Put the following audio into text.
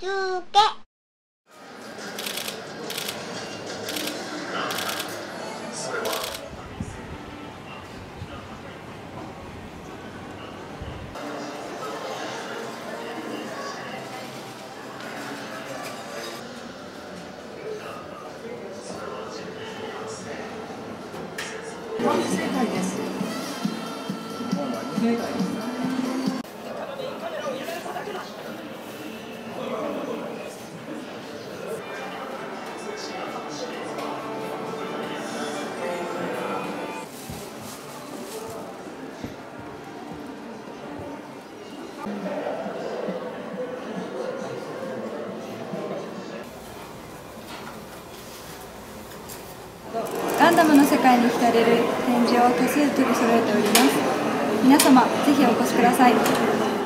づけ正解です。正解です。ガンダムの世界に浸れる展示を多数取り揃えております。皆様ぜひお越しください。